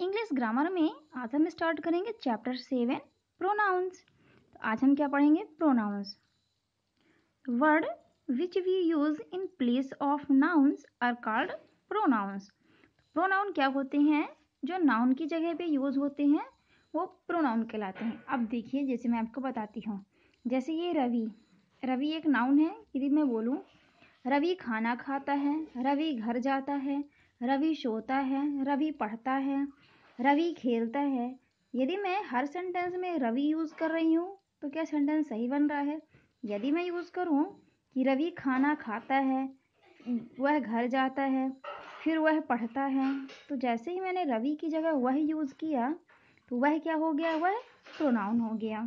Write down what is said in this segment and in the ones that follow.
English grammar में आज हम स्टार्ट करेंगे चैप्टर सेवन प्रोनाउंस आज हम क्या पढ़ेंगे? Pronouns word which we use in place of nouns are called pronouns pronoun क्या होते हैं? जो नाउन की जगह पे यूज़ होते हैं, वो प्रोनाउन कहलाते हैं। अब देखिए, जैसे मैं आपको बताती हूँ। जैसे ये रवि। रवि एक नाउन है, यदि मैं बोलूँ, रवि खाना खाता है, रवि घर जाता है रवि सोता है, रवि पढ़ता है, रवि खेलता है। यदि मैं हर सेंटेंस में रवि यूज़ कर रही हूँ तो क्या सेंटेंस सही बन रहा है? यदि मैं यूज़ करूँ कि रवि खाना खाता है, वह घर जाता है, फिर वह पढ़ता है तो जैसे ही मैंने रवि की जगह वह यूज़ किया तो वह क्या हो गया? वह प्रोनाउन हो गया।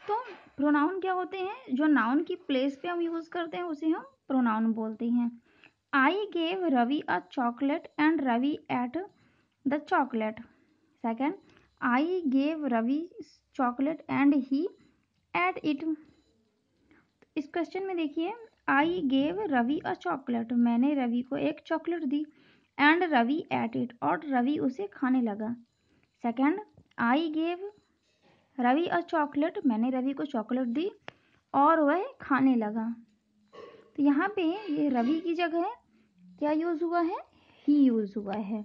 तो प्रोनाउन क्या होते हैं? जो नाउन की प्लेस पे हम यूज़ करते हैं, उसे हम प्रोनाउन बोलते हैं। I gave Ravi a chocolate and Ravi ate the chocolate. Second, I gave Ravi chocolate and he ate it. इस क्वेश्चन में देखिए I gave Ravi a chocolate मैंने रवि को एक चॉकलेट दी एंड रवि एट इट और रवि उसे खाने लगा second I gave Ravi a chocolate मैंने रवि को चॉकलेट दी और वह खाने लगा तो यहाँ पे ये रवि की जगह क्या यूज़ हुआ है? ही यूज़ हुआ है।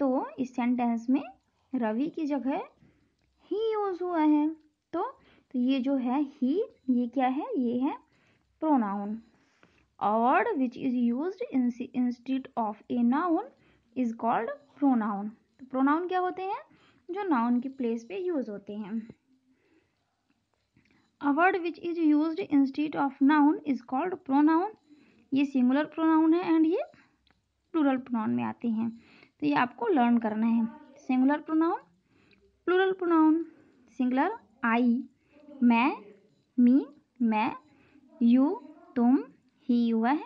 तो इस सेंटेंस में रवि की जगह ही यूज़ हुआ है। तो तो ये जो है ही ये क्या है? ये है pronoun word which is use instead of a noun is called pronoun तो प्रोनाउन क्या होते हैं? जो नाउन की प्लेस पे यूज़ होते हैं। A word which is use instead of noun is called pronoun ये सिंगुलर प्रोनाउन है एंड ये प्लूरल प्रोनाउन में आते हैं। तो ये आपको लर्न करना है। Singular pronoun plural pronoun singular I मैं मी मैं यू तुम ही। वह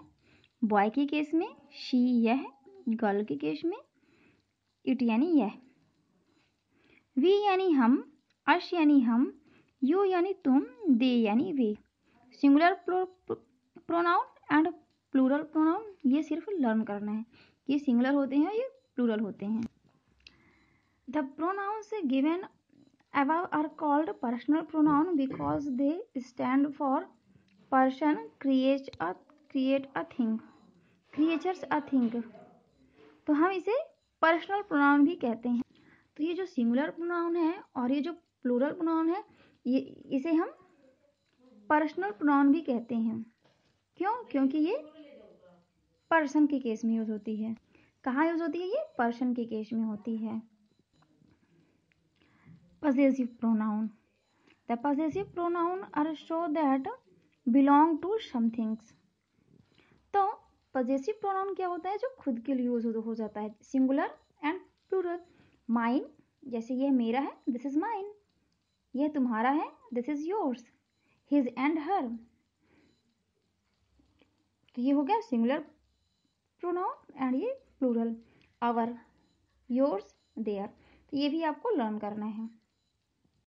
बॉय के केस में शी यह गर्ल के केस में इट यानी यह। वी यानी हम अश यानी हम यू यानी तुम दे यानी वे singular pronoun and plural pronoun, ये सिर्फ़ लर्न करना है। ये सिंगुलर होते हैं ये प्लूरल होते हैं। The pronouns given above are called personal pronoun because they stand for person create a create a thing creatures a thing तो हम इसे पर्सनल प्रोनाउन भी कहते हैं। तो ये जो सिंगुलर प्रोनाउन है और ये जो प्लूरल प्रोनाउन है, ये, इसे हम पर्सनल प्रोनाउन भी कहते हैं। क्यों? क्योंकि ये पर्सन के केस में यूज़ होती है। कहाँ यूज़ होती है ये? पर्सन के केस में होती है। Possessive pronoun the possessive pronoun are show that belong to somethings तो पजेसिव प्रोनाउन क्या होता है? जो खुद के लिए यूज़ हो जाता है। सिंगुलर एंड प्लूरल माइन जैसे ये मेरा है दिस इज़ माइन यह तुम्हारा है this is yours his and her तो ये हो गया सिंगुलर प्रोनाउन एंड ये प्लूरल आवर योर्स देयर ये भी आपको लर्न करना है।